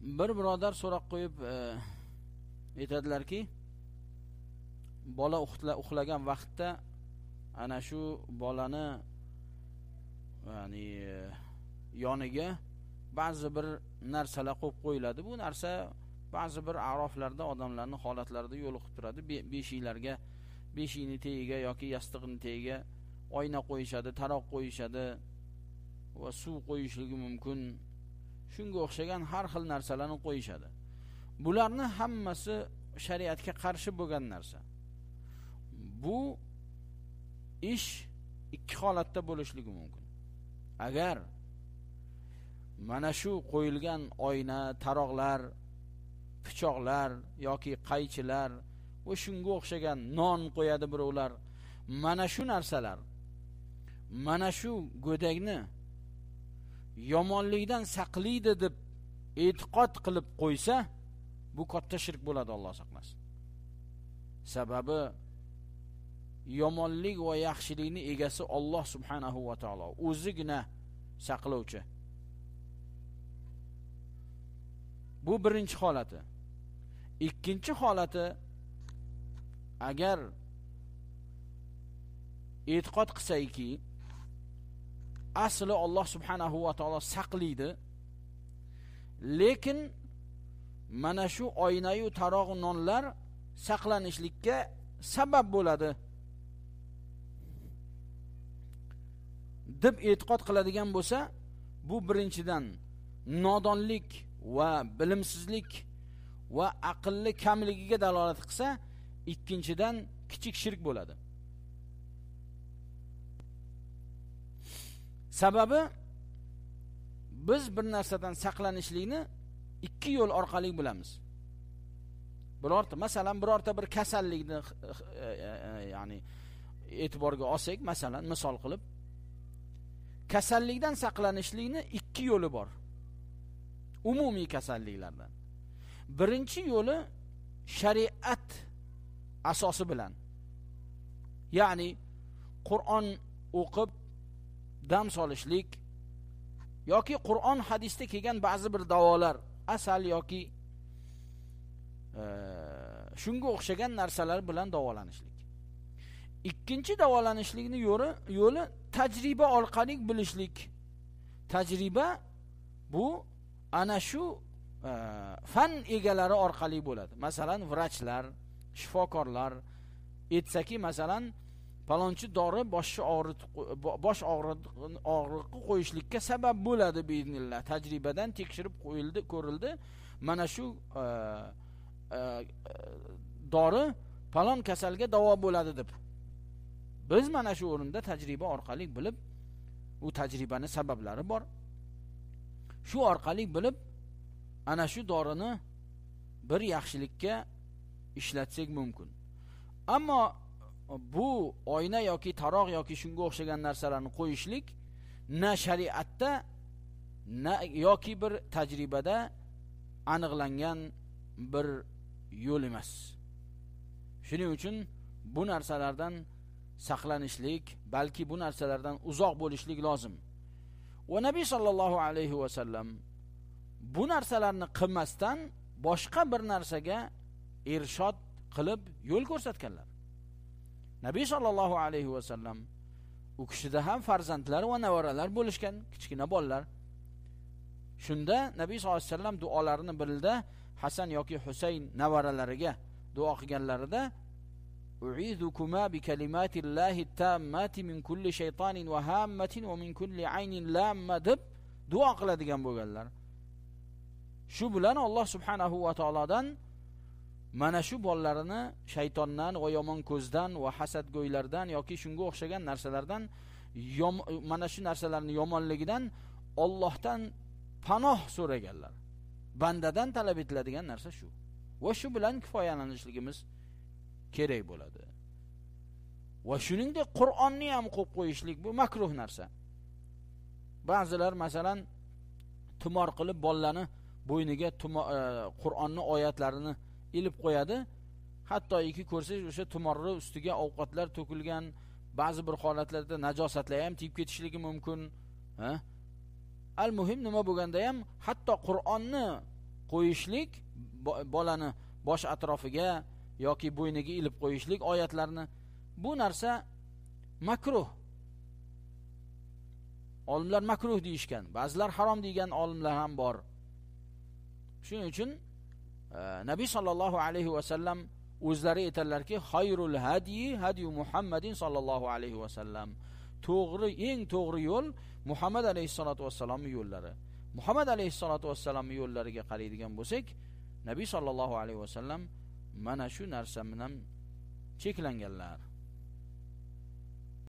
bir birodar so'roq qo'yib e, aytadilarki bola uxlagan vaqtda ana shu bolani ya'ni e, yoniga ba'zi bir narsalar qo'yib qo'yiladi. Bu narsa ba'zi bir aroflarda odamlarni holatlarida yo'liqib turadi. Beshiklarga beshikni tagiga yoki yostiqni tagiga oyna qo'yishadi taroq qo'yishadi va suv qo'yishligi mumkin. Shunga o'xshagan har xil narsalarni qo'yishadi. Bularni hammasi shariatga qarshi bo'lgan narsa. Bu ish ikki holatda bo'lishligi mumkin. Agar mana shu qo'yilgan oyna taroqlar pichoqlar yoki qaychilar va shunga o'xshagan non qo'yadi birovlar mana shu narsalar mana shu go'dakni yomonlikdan saqlaydi deb e'tiqod qilib qo'ysa bu katta shirk bo'ladi Alloh saqlasin. Sababi yomonlik va yaxshilikni egasi Alloh subhanahu va taolo. O'zigina saqlovchi. Bu birinchi holati. Ikkinchi holati agar e'tiqod qilsaki asli Alloh subhanahu va taolo saqlaydi. Lekin mana shu oynayu taroq nonlar saqlanishlikka sabab bo'ladi. Deb e'tiqod qiladigan bo'lsa bu birinchidan nodonlik va bilimsizlik va aqlli kamligiga dalolat qilsa ikkinchidan kichik shirk bo'ladi. Sababi biz bir narsadan saqlanishlikni ikki yo'l orqali bilamiz. Birorta masalan birorta bir kasallikni e, e, e, ya'ni e'tiborga olsak masalan misol qilib kasallikdan saqlanishlikni ikki yo'li bor. Umumiy kasalliklardan. Birinchi yo'li shariat asosi bilan. Ya'ni qur'on o'qib dam solishlik yoki qur'on hadisda kelgan ba'zi bir davolar asal yoki e, shunga o'xshagan narsalar bilan davolanishlik. Ikkinchi davolanishlikni yo'li yo'li tajriba orqali bilishlik. Tajriba bu ana shu e, fan egalari orqali bo'ladi. Masalan vrachlar shifokorlar aytsaki masalan palonchi dori boshni og'rit bosh og'riqni qo'yishlikka sabab bo'ladi biiznillah tajribadan tekshirib qo'yildi ko'rildi. Mana shu e, e, dori palon kasalga davo bo'ladi deb. Biz mana shu o'rinda tajriba orqali bilib u tajribani sabablari bor. Shu orqali bilib ana shu dorini bir yaxshilikka ishlatsak mumkin. Ammo bu oyna yoki taroq yoki shunga o'xshagan narsalarni qo'yishlik na shariatda na yoki bir tajribada aniqlangan bir yo'l emas. Shuning uchun bu narsalardan saqlanishlik balki bu narsalardan uzoq bo'lishlik lozim. Va nabiy sollallohu alayhi vasallam bu narsalarni qilmasdan boshqa bir narsaga irshod qilib yo'l ko'rsatganlar. Nabiy sollallohu alayhi vasallam u kishida ham farzandlar va nevaralar bo'lishgan kichkina bolalar. Shunda nabiy sollallohu alayhi vasallam duolarini birida hasan yoki husayn nevaralariga duo qilganlarida uizukuma bi kalimatillahi tammati min kulli shaytonin va hammatin va min kulli aynin lamma deb duo qiladigan bo'lganlar. Shu bilan Alloh subhanahu va taolodan mana shu bolalarini shaytondan va yomon ko'zdan va hasadgo'ylardan yoki shunga o'xshagan narsalardan mana shu narsalarni yomonligidan Allohdan panoh so'raganlar. Bandadan talab etiladigan narsa shu. Va shu bilan kifoyalanishligimiz kerak bo'ladi. Va shuningdek qur'onni ham qo'yib qo'yishlik bu makruh narsa. Ba'zilar masalan tumor qilib bolalarni bo'yniga e, qur'onni oyatlarini ilib qo'yadi. Hattoki ko'rsangiz o'sha tumorni ustiga ovqatlar to'kilgan ba'zi bir holatlarda najosatlar ham tiyib ketishligi mumkin ha? Al muhim nima bo'lganda ham hatto qur'onni qo'yishlik bolani bosh atrofiga yoki bo'yniga ilib qo'yishlik oyatlarni bu narsa makruh. Olimlar makruh deyishgan ba'zilar harom degan olimlar ham bor. Shuning uchun nabiy sollallohu alayhi vasallam o'zlari aytadilarki xayrul hadiyi hadiyu muhammadin sollallohu alayhi vasallam to'g'ri eng to'g'ri yo'l muhammad alayhissalotu vassalomni yo'llari. Muhammad alayhissalotu vassalomni yo'llariga qaraydigan bo'lsak nabiy sollallohu alayhi vasallam mana shu narsa bilan cheklanganlar.